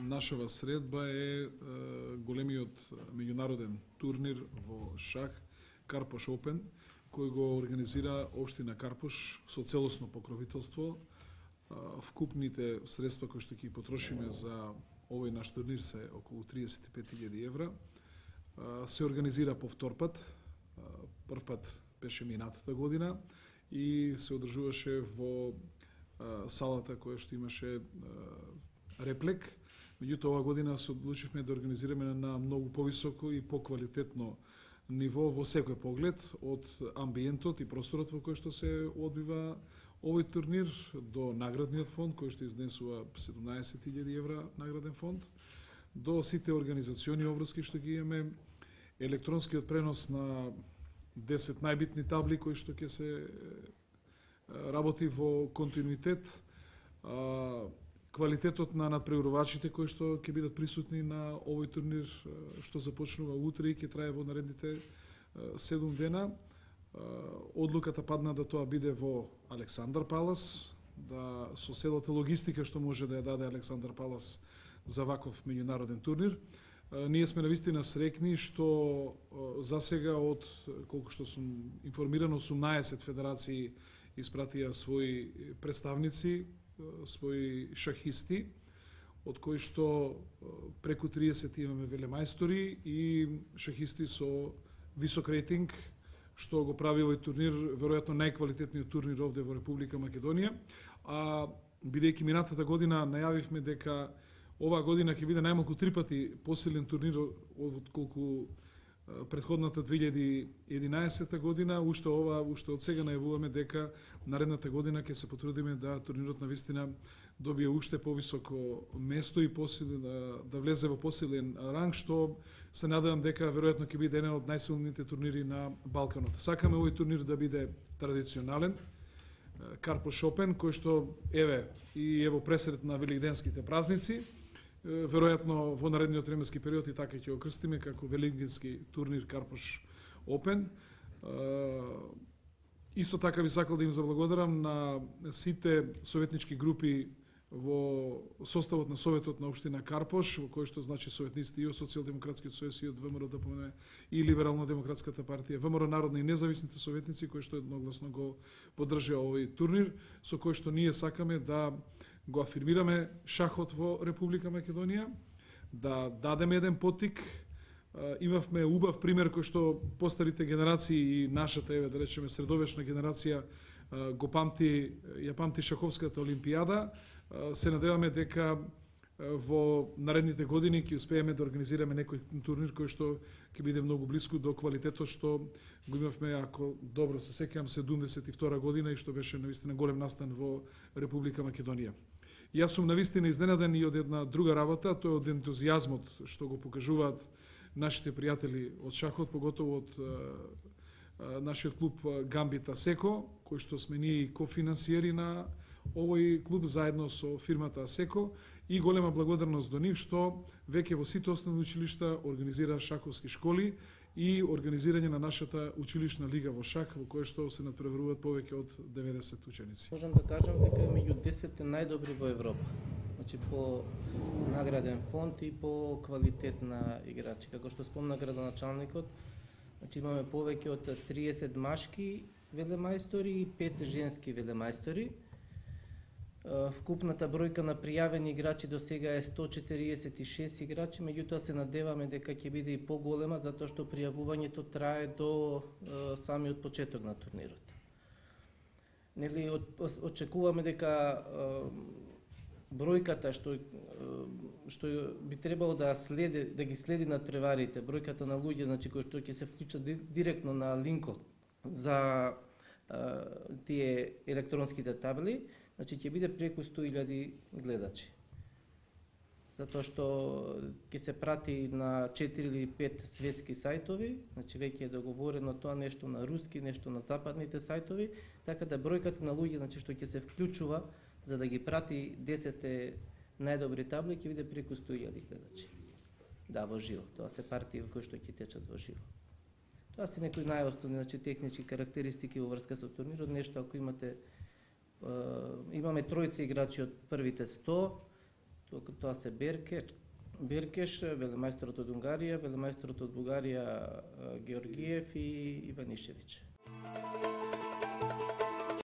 нашава средба е големиот меѓународен турнир во шах Карпош Опен, кој го организира Обштина Карпош со целосно покровителство. Вкупните средства кои што ќе потрошиме за овој наш турнир се околу 35.000 евра. Се организира по втор пат. Прв пат беше минатата година и се одржуваше во салата која што имаше реплек. Меѓутоа, оваа година се одлучивме да организираме на многу повисоко и поквалитетно ниво во секој поглед, од амбиентот и просторот во кој што се одбива овој турнир до наградниот фонд кој што изнесува 17.000 евра награден фонд, до сите организациони обврски што ги имаме, електронскиот пренос на 10 најбитни табли кои што ќе се работи во континуитет, квалитетот на надпреварувачите кои што ќе бидат присутни на овој турнир што започнува утре и ќе трае во наредните 7 дена. Одлуката падна да тоа биде во Александар Палас, да со селата логистика што може да ја даде Александар Палас за ваков меѓународен турнир. Ние сме навистина срекни што за сега од колку што сум информиран 18 федерации испратија своји представници своји шахисти, од кои што преку 30 имаме велемајстори и шахисти со висок рейтинг, што го прави овој турнир веројатно најквалитетниот турнир овде во Република Македонија. А бидејќи минатата година најавивме дека оваа година ќе биде најмалку три пати посилен турнир од колку предходната 2011 година, уште ова, уште од сега најавуваме дека наредната година ќе се потрудиме да турнирот на вистина добие уште повисоко место и посилен, да, да, влезе во посилен ранг, што се надевам дека веројатно ќе биде еден од најсилните турнири на Балканот. Сакаме овој турнир да биде традиционален, Карпо Шопен, кој што еве и ево пресред на великденските празници, веројатно во наредниот временски период и така ќе го крстиме како Велингински турнир Карпош Опен. Исто така би сакал да им заблагодарам на сите советнички групи во составот на Советот на Обштина Карпош, во кој што значи советниците и од Социјалдемократскиот сојуз и од ВМРО да помене и Либерално-демократската партија, ВМРО народни и независните советници кои што едногласно го поддржаа овој турнир, со кој што ние сакаме да го афирмираме шахот во Република Македонија, да дадеме еден потик, имавме убав пример кој што постарите генерации и нашата, еве да речеме, средовечна генерација го памти, ја памти Шаховската олимпијада. Се надеваме дека во наредните години ќе успееме да организираме некој турнир кој што ќе биде многу близко до квалитетот што го имавме, ако добро се сеќавам, 72 година и што беше навистина голем настан во Република Македонија. Јас сум навистина изненаден и од една друга работа, тоа е од ентузијазмот што го покажуваат нашите пријатели од шахот, поготово од нашиот клуб Гамбита Секо, кој што сме ние и кофинансиери на овој клуб заедно со фирмата Асеко и голема благодарност до нив што веќе во сите основни училишта организира шаховски школи и организирање на нашата училишна лига во шах во која што се надпреваруваат повеќе од 90 ученици. Можам да кажам дека е меѓу 10 најдобри во Европа. Значи по награден фонд и по квалитет на играчи. Како што спомна градоначалникот, значи имаме повеќе од 30 машки велемајстори и 5 женски велемајстори Вкупната бројка на пријавени играчи до сега е 146 играчи, меѓутоа се надеваме дека ќе биде и поголема затоа што пријавувањето трае до самиот почеток на турнирот. Нели очекуваме дека бројката што што би требало да следи да ги следи над преварите, бројката на луѓе значи кои што ќе се вклучат директно на линкот за тие електронските табели, значи ќе биде преку 100.000 гледачи. Затоа што ќе се прати на 4 или 5 светски сајтови, значи веќе е договорено тоа нешто на руски, нешто на западните сајтови, така да бројката на луѓе значи што ќе се вклучува за да ги прати 10 најдобри табли ќе биде преку 100.000 гледачи. Да, во живо. Тоа се партии кои што ќе течат во живо. Тоа се некои најосновни значи технички карактеристики во врска со турнирот, нешто ако имате имаме тројца играчи од првите 100, Тоа, тоа се Беркеш, Беркеш, велемајсторот од Унгарија, велемајсторот од Бугарија Георгиев и Иванишевиќ.